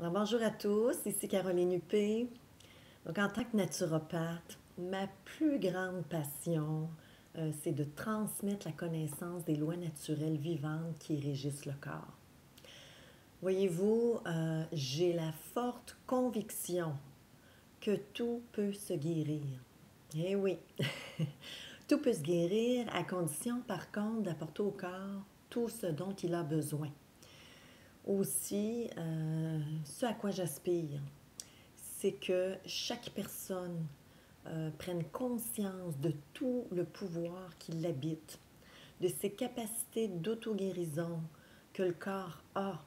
Alors, bonjour à tous, ici Caroline Huppé. Donc, en tant que naturopathe, ma plus grande passion, euh, c'est de transmettre la connaissance des lois naturelles vivantes qui régissent le corps. Voyez-vous, euh, j'ai la forte conviction que tout peut se guérir. Eh oui, tout peut se guérir à condition, par contre, d'apporter au corps tout ce dont il a besoin aussi, euh, ce à quoi j'aspire, c'est que chaque personne euh, prenne conscience de tout le pouvoir qui l'habite, de ses capacités d'auto-guérison que le corps a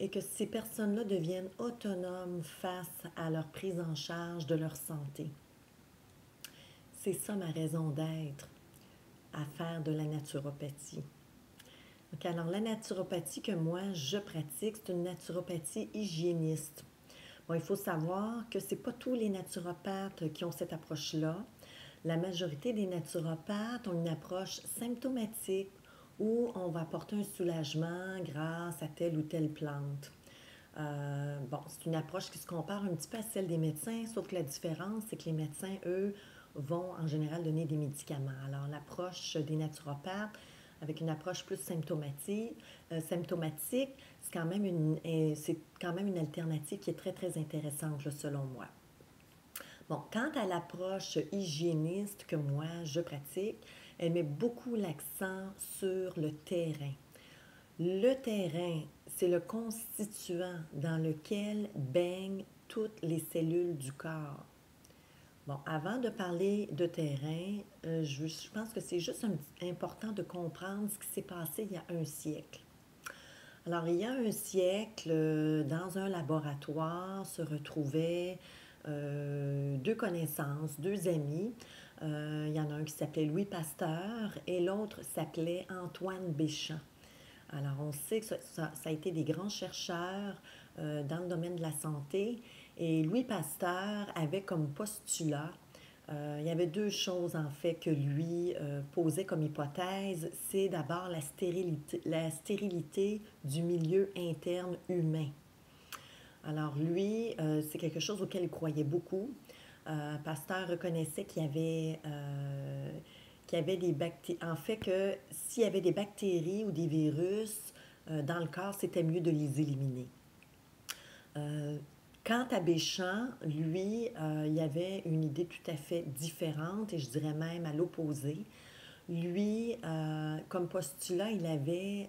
et que ces personnes-là deviennent autonomes face à leur prise en charge de leur santé. C'est ça ma raison d'être à faire de la naturopathie alors, la naturopathie que moi, je pratique, c'est une naturopathie hygiéniste. Bon, il faut savoir que ce n'est pas tous les naturopathes qui ont cette approche-là. La majorité des naturopathes ont une approche symptomatique où on va apporter un soulagement grâce à telle ou telle plante. Euh, bon, c'est une approche qui se compare un petit peu à celle des médecins, sauf que la différence, c'est que les médecins, eux, vont en général donner des médicaments. Alors, l'approche des naturopathes, avec une approche plus symptomatique, euh, symptomatique c'est quand, même une, c'est quand même une alternative qui est très, très intéressante, selon moi. Bon, quant à l'approche hygiéniste que moi, je pratique, elle met beaucoup l'accent sur le terrain. Le terrain, c'est le constituant dans lequel baignent toutes les cellules du corps. Bon, avant de parler de terrain, euh, je, pense que c'est juste important de comprendre ce qui s'est passé il y a un siècle. Alors, il y a un siècle, euh, dans un laboratoire se retrouvaient euh, deux connaissances, deux amis. il y en a un qui s'appelait Louis Pasteur et l'autre s'appelait Antoine Béchamp. Alors, on sait que ça a été des grands chercheurs dans le domaine de la santé et Louis Pasteur avait comme postulat, euh, il y avait deux choses en fait que lui euh, posait comme hypothèse. C'est d'abord la stérilité, la stérilité du milieu interne humain. Alors lui, euh, c'est quelque chose auquel il croyait beaucoup. Pasteur reconnaissait qu'il y avait, qu'il y avait des bactéries. En fait, que s'il y avait des bactéries ou des virus dans le corps, c'était mieux de les éliminer. Quant à Béchamp, lui, euh, il avait une idée tout à fait différente et je dirais même à l'opposé. Lui, euh, comme postulat, il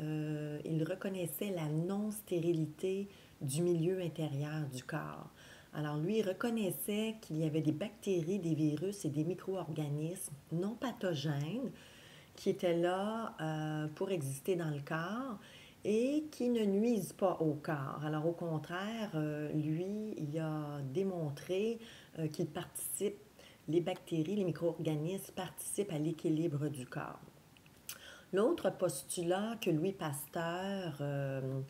euh, il reconnaissait la non-stérilité du milieu intérieur du corps. Alors lui, il reconnaissait qu'il y avait des bactéries, des virus et des micro-organismes non pathogènes qui étaient là pour exister dans le corps et qui ne nuisent pas au corps. Alors au contraire, euh, lui, il a démontré euh, qu'il participe, les bactéries, les micro-organismes participent à l'équilibre du corps. L'autre postulat que Louis Pasteur euh,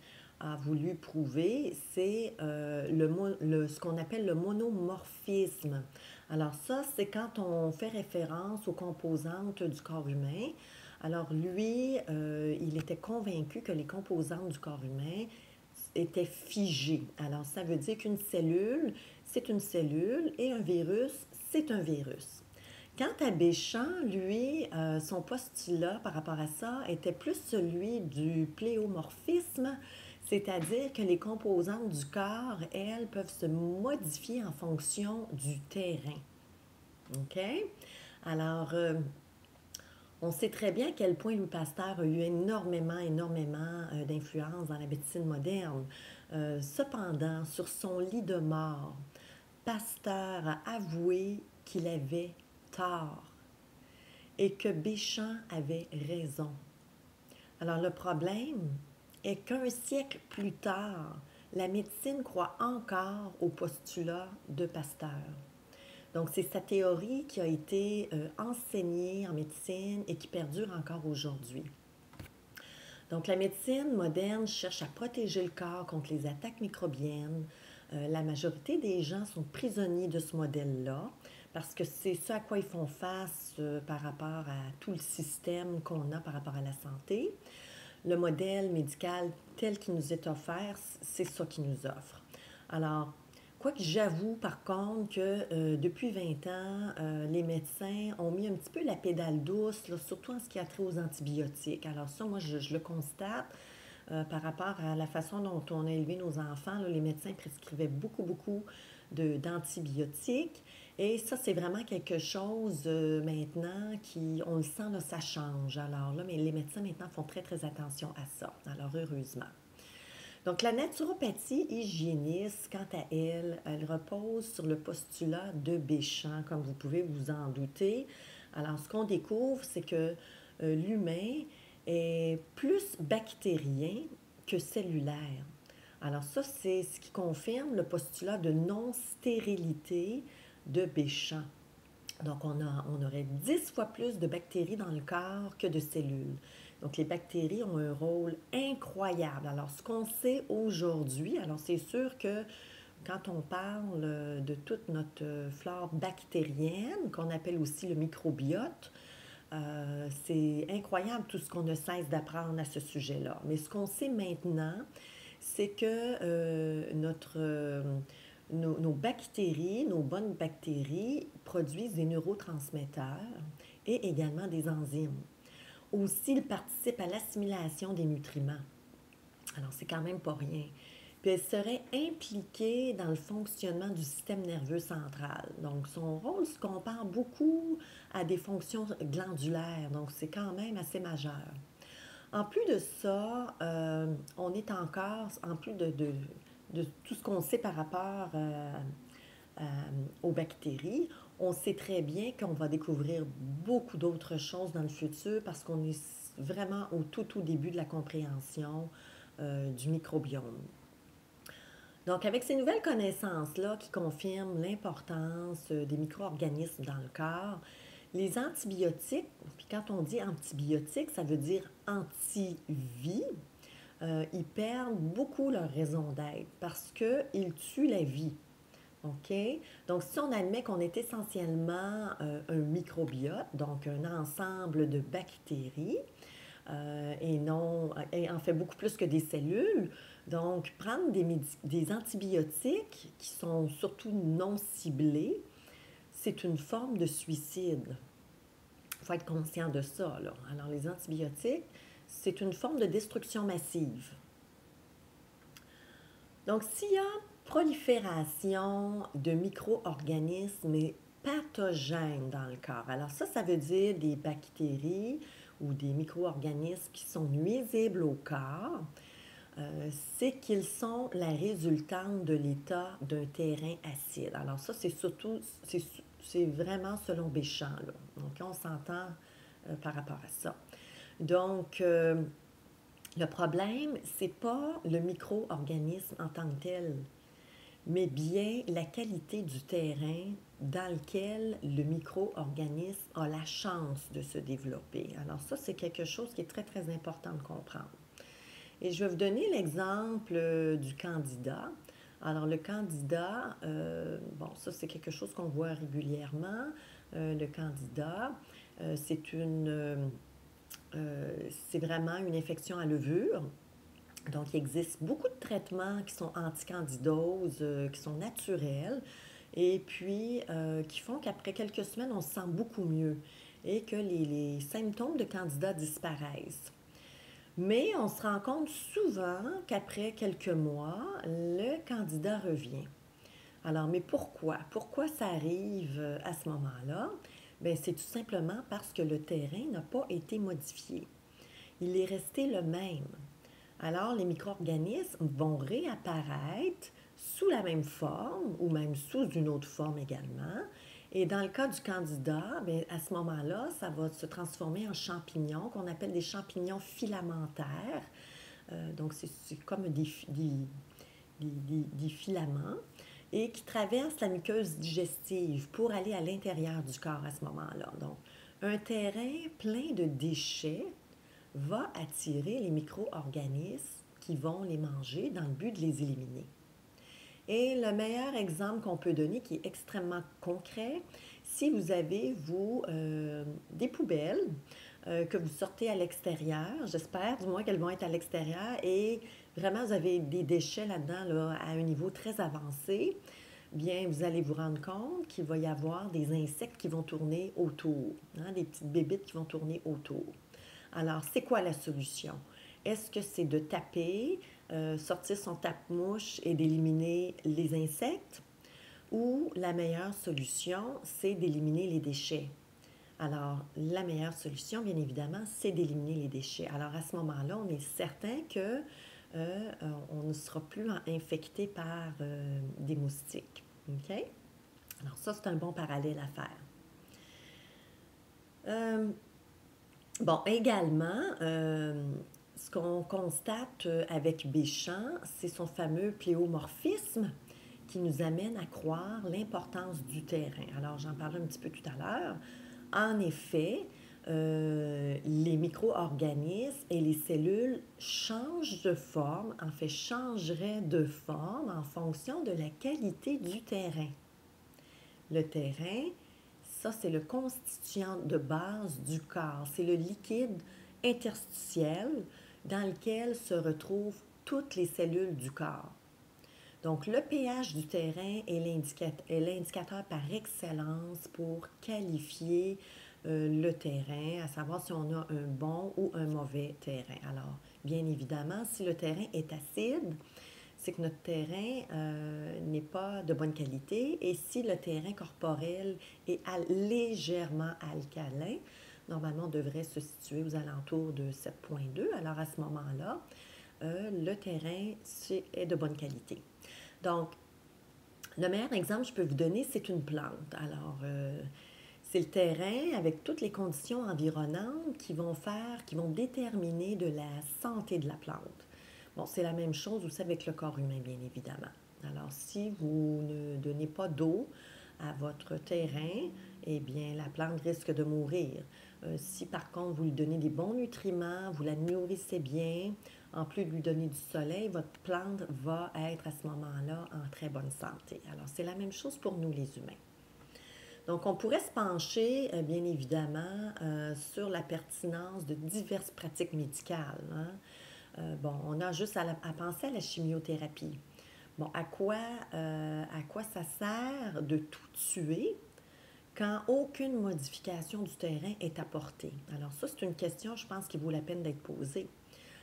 a voulu prouver, c'est ce qu'on appelle le monomorphisme. Alors ça, c'est quand on fait référence aux composantes du corps humain. Alors lui, euh, il était convaincu que les composantes du corps humain étaient figées. Alors ça veut dire qu'une cellule, c'est une cellule et un virus, c'est un virus. Quant à Béchamp, lui, euh, son postulat par rapport à ça était plus celui du pléomorphisme, c'est-à-dire que les composantes du corps, elles, peuvent se modifier en fonction du terrain. OK? Alors, euh, on sait très bien à quel point Louis Pasteur a eu énormément, énormément euh, d'influence dans la médecine moderne. Euh, cependant, sur son lit de mort, Pasteur a avoué qu'il avait tort et que Béchamp avait raison. Alors le problème est qu'un siècle plus tard, la médecine croit encore au postulat de Pasteur. Donc, c'est sa théorie qui a été euh, enseignée en médecine et qui perdure encore aujourd'hui. Donc, la médecine moderne cherche à protéger le corps contre les attaques microbiennes. Euh, la majorité des gens sont prisonniers de ce modèle-là parce que c'est ça à quoi ils font face euh, par rapport à tout le système qu'on a par rapport à la santé. Le modèle médical tel qu'il nous est offert, c'est ça qu'il nous offre. Alors, quoi que j'avoue par contre que euh, depuis 20 ans, euh, les médecins ont mis un petit peu la pédale douce, surtout en ce qui a trait aux antibiotiques. Alors ça, moi, je, le constate. Euh, par rapport à la façon dont on a élevé nos enfants, les médecins prescrivaient beaucoup, beaucoup d'antibiotiques. Et ça, c'est vraiment quelque chose maintenant qui, on le sent, ça change. Alors là, mais les médecins maintenant font très, très attention à ça. Alors heureusement. Donc, la naturopathie hygiéniste, quant à elle, elle repose sur le postulat de Béchamp, comme vous pouvez vous en douter. Alors, ce qu'on découvre, c'est que euh, l'humain est plus bactérien que cellulaire. Alors, ça, c'est ce qui confirme le postulat de non-stérilité de Béchamp. Donc, on, a, on aurait dix fois plus de bactéries dans le corps que de cellules. Donc, les bactéries ont un rôle incroyable. Alors, ce qu'on sait aujourd'hui, alors c'est sûr que quand on parle de toute notre flore bactérienne, qu'on appelle aussi le microbiote, euh, c'est incroyable tout ce qu'on ne cesse d'apprendre à ce sujet-là. Mais ce qu'on sait maintenant, c'est que euh, euh, nos, bactéries, nos bonnes bactéries, produisent des neurotransmetteurs et également des enzymes. Aussi, il participe à l'assimilation des nutriments. Alors, c'est quand même pas rien. Puis elle serait impliquée dans le fonctionnement du système nerveux central. Donc, son rôle se compare beaucoup à des fonctions glandulaires. Donc, c'est quand même assez majeur. En plus de ça, euh, on est encore, en plus de, de, tout ce qu'on sait par rapport euh, euh, aux bactéries, on sait très bien qu'on va découvrir beaucoup d'autres choses dans le futur parce qu'on est vraiment au tout, tout début de la compréhension euh, du microbiome. Donc, avec ces nouvelles connaissances-là qui confirment l'importance euh, des micro-organismes dans le corps, les antibiotiques, puis quand on dit antibiotiques, ça veut dire anti-vie, euh, ils perdent beaucoup leur raison d'être parce qu'ils tuent la vie. OK? Donc, si on admet qu'on est essentiellement euh, un microbiote, donc un ensemble de bactéries, euh, et non, et en fait beaucoup plus que des cellules, donc prendre des, des antibiotiques qui sont surtout non ciblés, c'est une forme de suicide. Il faut être conscient de ça. Là. Alors, les antibiotiques, c'est une forme de destruction massive. Donc, s'il y a prolifération de micro-organismes pathogènes dans le corps. Alors ça, ça veut dire des bactéries ou des micro-organismes qui sont nuisibles au corps. Euh, c'est qu'ils sont la résultante de l'état d'un terrain acide. Alors ça, c'est surtout, c'est vraiment selon Béchamp. Donc on s'entend euh, par rapport à ça. Donc, euh, le problème, c'est pas le micro-organisme en tant que tel mais bien la qualité du terrain dans lequel le micro-organisme a la chance de se développer. Alors ça, c'est quelque chose qui est très, très important de comprendre. Et je vais vous donner l'exemple euh, du candidat. Alors le candidat, euh, bon, ça c'est quelque chose qu'on voit régulièrement. Euh, le candidat, c'est une, c'est vraiment une infection à levure donc, il existe beaucoup de traitements qui sont anticandidoses, euh, qui sont naturels, et puis euh, qui font qu'après quelques semaines, on se sent beaucoup mieux et que les, symptômes de candida disparaissent. Mais on se rend compte souvent qu'après quelques mois, le candidat revient. Alors, mais pourquoi? Pourquoi ça arrive euh, à ce moment-là? Bien, c'est tout simplement parce que le terrain n'a pas été modifié. Il est resté le même alors les micro-organismes vont réapparaître sous la même forme ou même sous une autre forme également. Et dans le cas du candidat, bien, à ce moment-là, ça va se transformer en champignons qu'on appelle des champignons filamentaires. Euh, donc, c'est comme des, filaments et qui traversent la muqueuse digestive pour aller à l'intérieur du corps à ce moment-là. Donc, un terrain plein de déchets va attirer les micro-organismes qui vont les manger dans le but de les éliminer. Et le meilleur exemple qu'on peut donner, qui est extrêmement concret, si vous avez, vous, euh, des poubelles euh, que vous sortez à l'extérieur, j'espère du moins qu'elles vont être à l'extérieur, et vraiment vous avez des déchets là-dedans là, à un niveau très avancé, bien, vous allez vous rendre compte qu'il va y avoir des insectes qui vont tourner autour, hein, des petites bébites qui vont tourner autour. Alors, c'est quoi la solution? Est-ce que c'est de taper, euh, sortir son tape-mouche et d'éliminer les insectes? Ou la meilleure solution, c'est d'éliminer les déchets? Alors, la meilleure solution, bien évidemment, c'est d'éliminer les déchets. Alors, à ce moment-là, on est certain que euh, on ne sera plus infecté par euh, des moustiques. OK? Alors, ça, c'est un bon parallèle à faire. Euh, bon, également, ce qu'on constate avec Béchamp, c'est son fameux pléomorphisme qui nous amène à croire l'importance du terrain. Alors, j'en parlais un petit peu tout à l'heure. En effet, euh, les micro-organismes et les cellules changent de forme, en fait, changeraient de forme en fonction de la qualité du terrain. Le terrain, ça, c'est le constituant de base du corps. C'est le liquide interstitiel dans lequel se retrouvent toutes les cellules du corps. Donc, le pH du terrain est l'indicateur par excellence pour qualifier euh, le terrain, à savoir si on a un bon ou un mauvais terrain. Alors, bien évidemment, si le terrain est acide, c'est que notre terrain euh, n'est pas de bonne qualité. Et si le terrain corporel est légèrement alcalin, normalement, on devrait se situer aux alentours de 7,2. Alors, à ce moment-là, euh, le terrain est de bonne qualité. Donc, le meilleur exemple que je peux vous donner, c'est une plante. Alors, c'est le terrain avec toutes les conditions environnantes qui vont faire, qui vont déterminer de la santé de la plante. Bon, c'est la même chose aussi avec le corps humain, bien évidemment. Alors, si vous ne donnez pas d'eau à votre terrain, eh bien, la plante risque de mourir. Euh, si par contre vous lui donnez des bons nutriments, vous la nourrissez bien, en plus de lui donner du soleil, votre plante va être à ce moment-là en très bonne santé. Alors, c'est la même chose pour nous les humains. Donc, on pourrait se pencher, euh, bien évidemment, euh, sur la pertinence de diverses pratiques médicales. Hein. Euh, bon, on a juste à, penser à la chimiothérapie. Bon, à quoi, à quoi ça sert de tout tuer quand aucune modification du terrain est apportée? Alors, ça, c'est une question, je pense, qui vaut la peine d'être posée.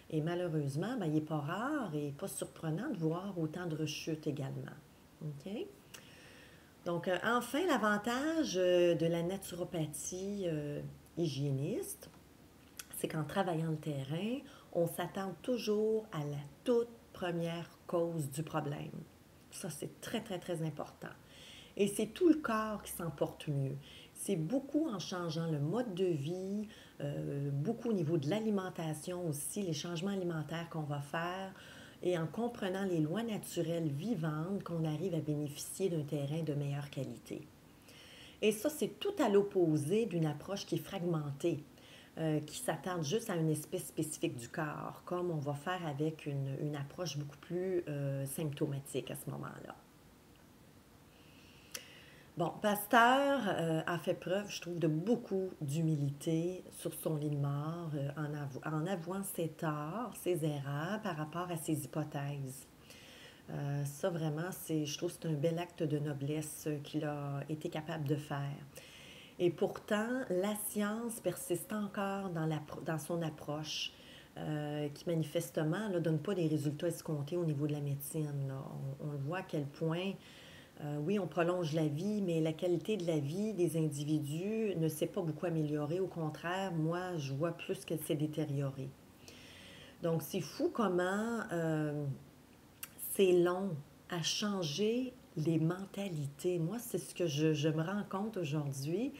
Et malheureusement, ben, il n'est pas rare et pas surprenant de voir autant de rechutes également. OK? Donc, euh, enfin, l'avantage euh, de la naturopathie euh, hygiéniste, c'est qu'en travaillant le terrain, on s'attend toujours à la toute première cause du problème. Ça, c'est très, très, très important. Et c'est tout le corps qui s'en porte mieux. C'est beaucoup en changeant le mode de vie, beaucoup au niveau de l'alimentation aussi, les changements alimentaires qu'on va faire, et en comprenant les lois naturelles vivantes qu'on arrive à bénéficier d'un terrain de meilleure qualité. Et ça, c'est tout à l'opposé d'une approche qui est fragmentée, euh, qui s'attarde juste à une espèce spécifique du corps, comme on va faire avec une, approche beaucoup plus euh, symptomatique à ce moment-là. Bon, Pasteur euh, a fait preuve, je trouve, de beaucoup d'humilité sur son lit de mort en, avouant ses torts, ses erreurs par rapport à ses hypothèses. Ça, vraiment, je trouve c'est un bel acte de noblesse qu'il a été capable de faire. Et pourtant, la science persiste encore dans, la, dans son approche, qui manifestement ne donne pas des résultats escomptés au niveau de la médecine. On, on, voit à quel point euh, oui, on prolonge la vie, mais la qualité de la vie des individus ne s'est pas beaucoup améliorée. Au contraire, moi, je vois plus qu'elle s'est détériorée. Donc, c'est fou comment euh, c'est long à changer les mentalités. Moi, c'est ce que je, me rends compte aujourd'hui.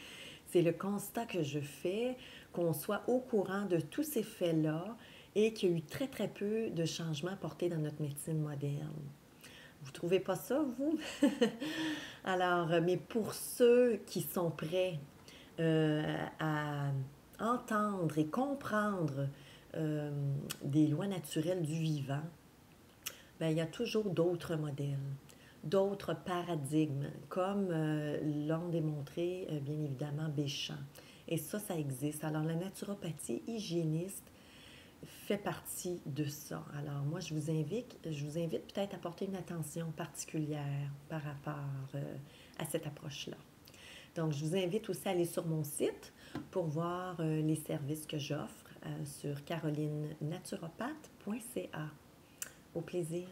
C'est le constat que je fais, qu'on soit au courant de tous ces faits-là et qu'il y a eu très, très peu de changements apportés dans notre médecine moderne. Vous trouvez pas ça, vous? Alors, euh, mais pour ceux qui sont prêts euh, à entendre et comprendre euh, des lois naturelles du vivant, bien, il y a toujours d'autres modèles, d'autres paradigmes, comme l'ont démontré, bien évidemment, Béchamp. Et ça, ça existe. Alors, la naturopathie hygiéniste fait partie de ça. Alors moi, je vous invite, je vous invite peut-être à porter une attention particulière par rapport euh, à cette approche-là. Donc, je vous invite aussi à aller sur mon site pour voir euh, les services que j'offre sur carolinenaturopathe.ca. Au plaisir.